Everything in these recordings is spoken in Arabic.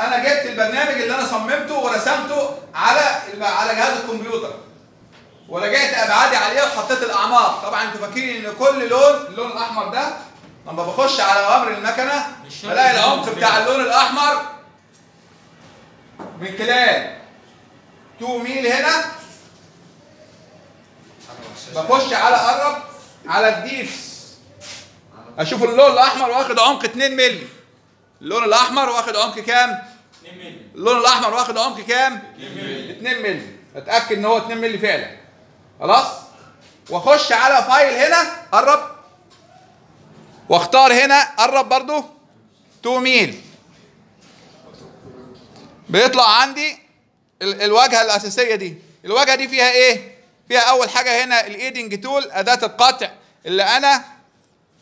أنا جبت البرنامج اللي أنا صممته ورسمته على على جهاز الكمبيوتر ورجعت أبعادي عليه وحطيت الاعماق طبعا أنتوا فاكرين إن كل لون اللون الأحمر ده لما بخش على أوامر المكنة بلاقي العمق بتاع اللون الأحمر من خلال 2 ميل هنا. بخش على قرب على الديفس أشوف اللون الأحمر واخد عمق 2 مللي. اللون الأحمر واخد عمق كام؟ 2 مللي اللون الأحمر واخد عمق كام؟ 2 مللي. أتأكد إن هو 2 مللي فعلا. خلاص؟ وأخش على فايل هنا قرب. واختار هنا قرب برضو. 2 ميل. بيطلع عندي ال- الواجهة الأساسية دي. الواجهة دي فيها إيه؟ فيها أول حاجة هنا ال edging tool أداة القطع اللي أنا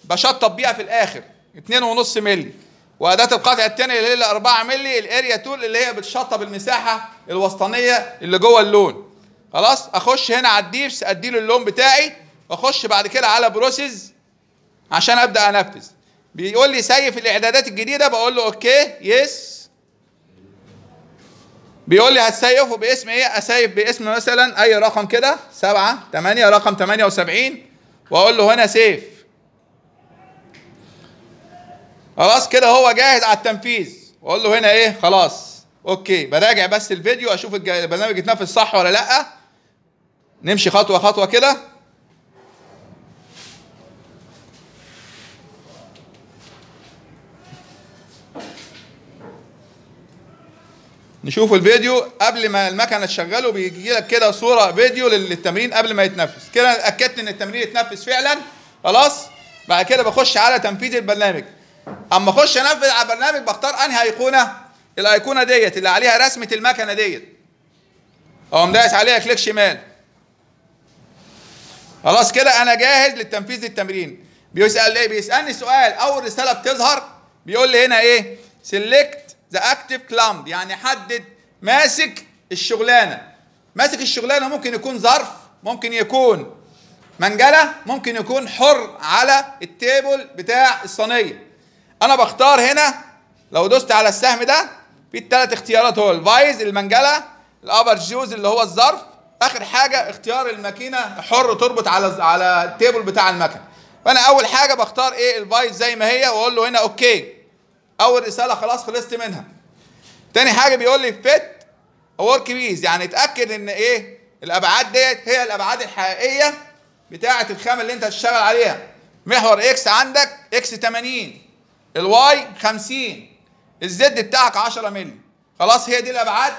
بشطب بيها في الآخر. 2.5 مللي. وأداة القطع الثانية اللي هي 4 مللي ال area tool اللي هي بتشطب المساحة الوسطانية اللي جوه اللون. خلاص؟ أخش هنا على ال depth أديله اللون بتاعي وأخش بعد كده على process عشان أبدأ أنفذ. بيقول لي سيف الإعدادات الجديدة بقول له okay yes بيقول لي هتسيفه باسم إيه؟ أسيف باسم مثلا أي رقم كده 7 8 رقم 78 وأقول له هنا سيف. خلاص كده هو جاهز على التنفيذ. واقول له هنا إيه؟ خلاص. أوكي. براجع بس الفيديو أشوف البرنامج اتنفذ صح ولا لأ. نمشي خطوة خطوة كده. نشوف الفيديو قبل ما المكنة تشغله. بيجي لك كده صورة فيديو لل- للتمرين قبل ما يتنفذ. كده اتاكدت إن التمرين اتنفذ فعلا. خلاص. بعد كده بخش على تنفيذ البرنامج. أما أخش أنفذ على البرنامج بختار أنهي ايقونه الايقونه ديت اللي عليها رسمة المكنة ديت. أقوم دايس عليها click شمال. خلاص كده أنا جاهز للتنفيذ التمرين بيسأل إيه بيسألني سؤال. أول رسالة بتظهر بيقول لي هنا إيه؟ select the active clamp يعني حدد ماسك الشغلانة. ماسك الشغلانة ممكن يكون ظرف ممكن يكون منجلة ممكن يكون حر على ال table بتاع الصينية. أنا بختار هنا لو دوست على السهم ده في الثلاث اختيارات هو ال vice المنجلة ال upper jaws اللي هو الظرف. آخر حاجة اختيار الماكينة حر تربط على على ال table بتاع المكنه فأنا أول حاجة بختار إيه؟ ال vice زي ما هي وأقول له هنا okay. أول رسالة خلاص خلصت منها. تاني حاجة بيقول لي fit workpiece يعني اتأكد إن إيه؟ الأبعاد ديت هي الأبعاد الحقيقية بتاعة الخامه اللي أنت هتشتغل عليها. محور X عندك X 80 ال Y 50 ال Z بتاعك 10 مللي. خلاص هي دي الأبعاد؟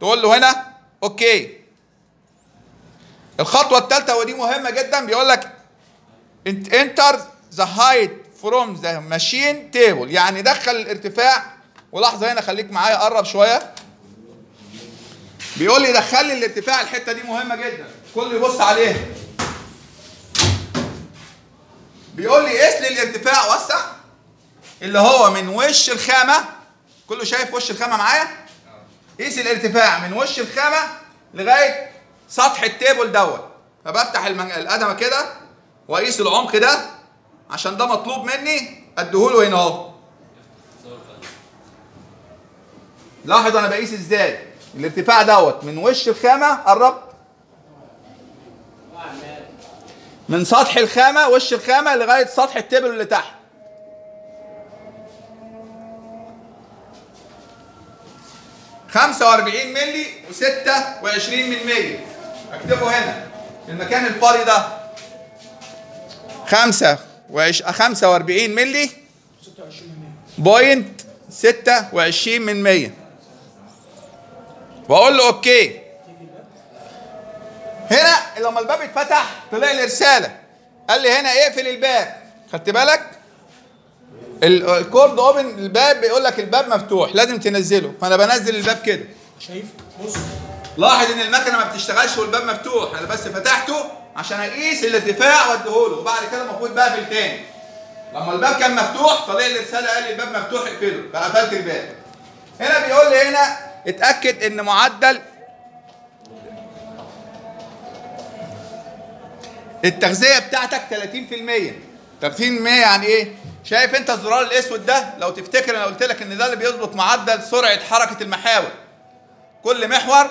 تقول له هنا okay. الخطوة الثالثه ودي مهمة جدا بيقول لك enter the height from the machine table يعني دخل الارتفاع. ولحظه هنا خليك معايا قرب شوية. بيقول لي دخل لي الارتفاع الحتة دي مهمة جدا. كل يبص عليها. بيقول لي قيس لي الارتفاع وسع. اللي هو من وش الخامة؟ كله شايف وش الخامة معايا؟ قيس الارتفاع من وش الخامة لغاية سطح ال table دوت. فبفتح. القدمة كده وأقيس العمق ده عشان ده مطلوب مني أديهوله هنا أهو. لاحظ أنا بقيس إزاي؟ الارتفاع دوت من وش الخامة؟ قرب. من سطح الخامة وش الخامة لغاية سطح ال table اللي تحت. خمسة وأربعين ملي وستة وعشرين من مية. أكتبه هنا. المكان الفاضي ده. خمسة وعش... خمسة وأربعين ملي point ستة وعشرين من مية. وأقول له okay. هنا لما الباب اتفتح طلع لي رسالة قال لي هنا اقفل الباب. خدت بالك؟ ال- ال guard open الباب بيقول لك الباب مفتوح لازم تنزله. فأنا بنزل الباب كده. شايف؟ بص. لاحظ إن المكنة ما بتشتغلش والباب مفتوح. أنا بس فتحته عشان أقيس الارتفاع وأديهوله. وبعد كده المفروض بقفل تاني لما الباب كان مفتوح طلع لي رساله قال لي الباب مفتوح اقفله. فقفلت الباب. هنا بيقول لي هنا اتأكد إن معدل التغذية بتاعتك 30% 30% يعني إيه؟ شايف انت الزرار الاسود ده؟ لو تفتكر أنا قلت لك ان ده اللي بيظبط معدل سرعة حركة المحاور. كل محور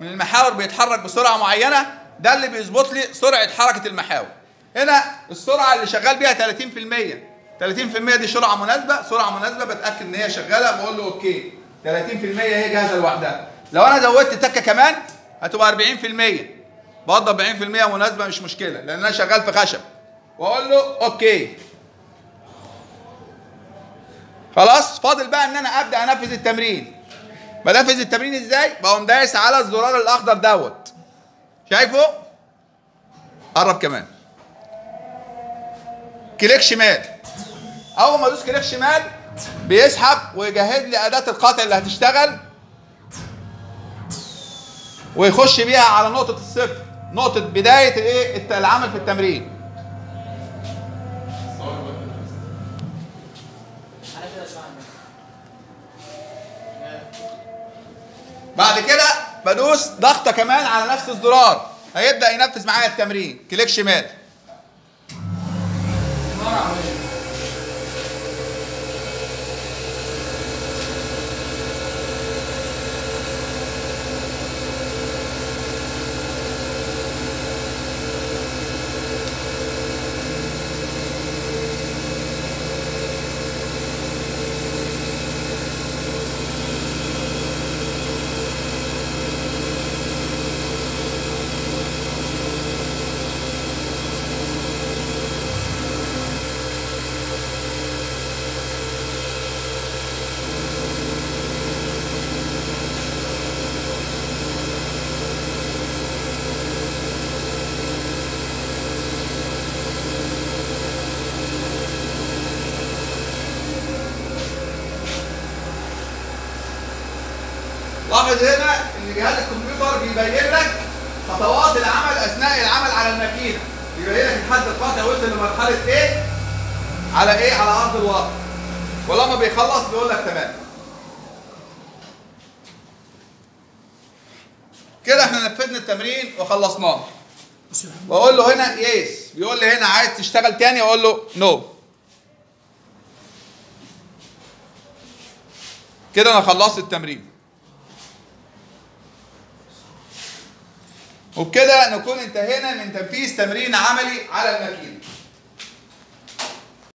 من المحاور بيتحرك بسرعة معينة ده اللي بيظبط لي سرعة حركة المحاور. هنا السرعة اللي شغال بيها 30% 30% دي سرعة مناسبة؟ سرعة مناسبة بتأكد إن هي شغالة بقول له أوكي. 30% هي جاهزة لوحدها. لو أنا زودت تكة كمان هتبقى 40% برضه 40% مناسبة مش مشكلة لأن أنا شغال في خشب. وأقول له okay. خلاص؟ فاضل بقى إن أنا أبدأ أنفذ التمرين. بنفذ التمرين إزاي؟ بقوم دايس على الزرار الأخضر دوت. شايفه؟ قرب كمان. click شمال. أول ما أدوس click شمال بيسحب ويجهز لي أداة القطع اللي هتشتغل ويخش بيها على نقطة الصفر. نقطة بداية الايه العمل في التمرين. بعد كده بدوس ضغطة كمان على نفس الزرار. هيبدأ ينفذ معايا التمرين. كليك شمال. لاحظ هنا ان جهاز الكمبيوتر بيبين لك خطوات العمل أثناء العمل على الماكينة. بيبين لك الحد القاطع وصل لمرحلة إيه؟ على إيه؟ على أرض الواقع. ولما بيخلص بيقول لك تمام. كده إحنا نفذنا التمرين وخلصناه. واقول له هنا يس بيقول لي هنا عايز تشتغل تاني؟ أقول له نو no. كده أنا خلصت التمرين. وبكده نكون انتهينا من تنفيذ تمرين عملي على الماكينه